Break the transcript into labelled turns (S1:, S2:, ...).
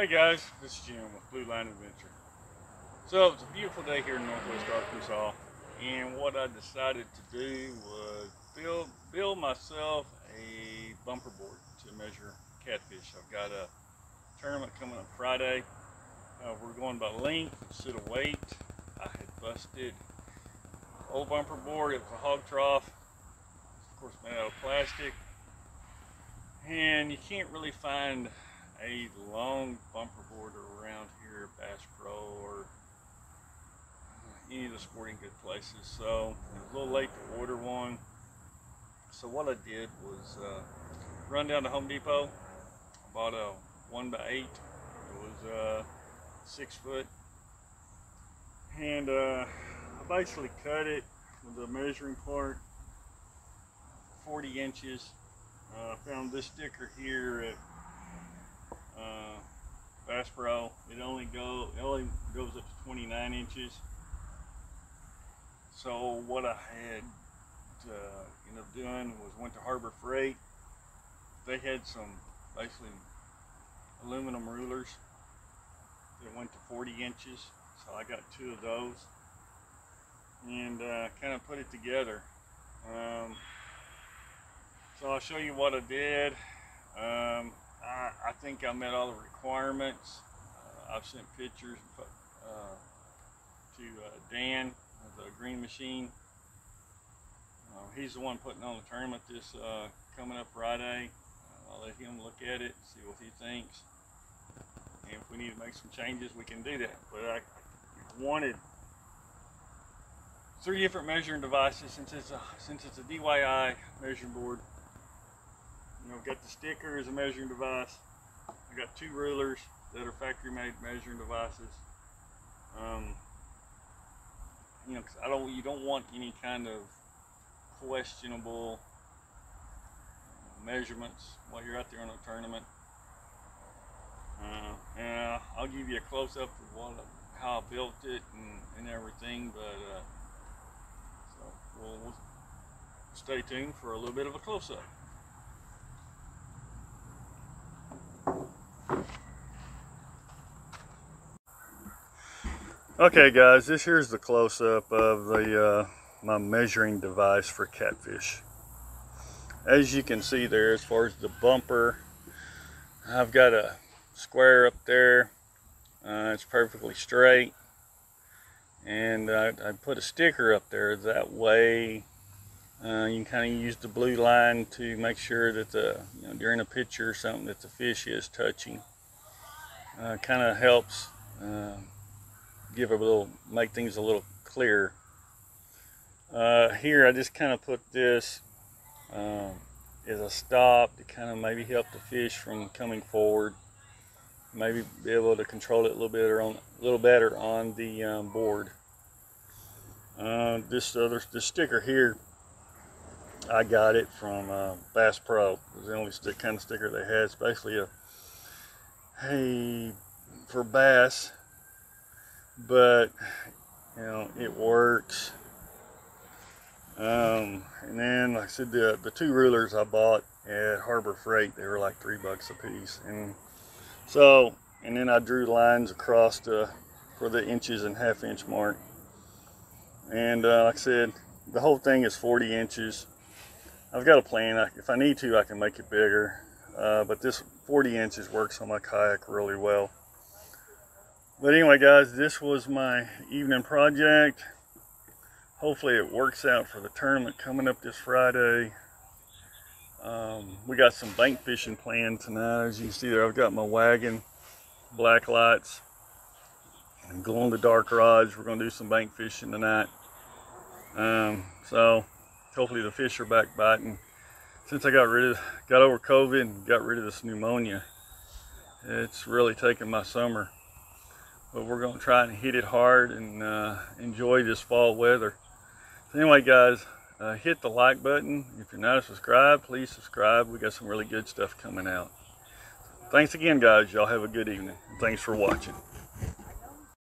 S1: Hey guys, this is Jim with Blue Line Adventure. So it's a beautiful day here in Northwest Arkansas, and what I decided to do was build build myself a bumper board to measure catfish. I've got a tournament coming up Friday. Uh, we're going by length instead of weight. I had busted old bumper board. It was a Hawg Trough, of course made out of plastic, and you can't really find a long bumper board around here at Bass Pro or any of the sporting good places. So it was a little late to order one. So what I did was uh, run down to Home Depot. Bought a one by eight. It was uh, six foot. And uh, I basically cut it with the measuring part 40 inches. Uh, I found this sticker here at uh, Bass Pro. It only go it only goes up to 29 inches. So what I had uh, ended up doing was went to Harbor Freight. They had some basically aluminum rulers that went to 40 inches. So I got two of those and uh, kind of put it together. Um, so I'll show you what I did. Um, think I met all the requirements. Uh, I've sent pictures uh, to uh, Dan the Green Machine. Uh, he's the one putting on the tournament this coming up Friday. I'll let him look at it, see what he thinks. And if we need to make some changes, we can do that. But I wanted three different measuring devices since it's a since it's a DIY measuring board. You know, got the sticker as a measuring device. I got two rulers that are factory made measuring devices. Um, you know, cause I don't, you don't want any kind of questionable measurements while you're out there in a tournament. Uh, and I'll give you a close up of what, how I built it and, and everything, but uh, so we'll, we'll stay tuned for a little bit of a close up. Okay guys, this here's the close-up of the uh, my measuring device for catfish. As you can see there, as far as the bumper, I've got a square up there. Uh, it's perfectly straight. And I, I, put a sticker up there that way uh, you can kind of use the blue line to make sure that the, you know, during a picture or something that the fish is touching. Uh, kind of helps uh, give a little, make things a little clearer. Uh, here I just kind of put this um, as a stop to kind of maybe help the fish from coming forward. Maybe be able to control it a little better on, a little better on the um, board. Uh, this other, this sticker here, I got it from uh, Bass Pro. It was the only stick, kind of sticker they had. It's basically a, hey, for bass, but you know it works um, and then like I said the, the two rulers I bought at Harbor Freight they were like three bucks a piece and so and then I drew lines across the for the inches and half inch mark and uh, like I said the whole thing is 40 inches I've got a plan if I need to I can make it bigger uh, but this 40 inches works on my kayak really well but anyway, guys, this was my evening project. Hopefully it works out for the tournament coming up this Friday. Um, we got some bank fishing planned tonight. As you can see there, I've got my wagon, black lights, and glow-in-the-dark rods. We're going to do some bank fishing tonight. Um, so hopefully the fish are back biting. Since I got rid of, got over COVID and got rid of this pneumonia, it's really taken my summer but we're going to try and hit it hard and uh, enjoy this fall weather. So anyway, guys, uh, hit the like button. If you're not subscribed, please subscribe. We got some really good stuff coming out. Thanks again, guys. Y'all have a good evening. Thanks for watching.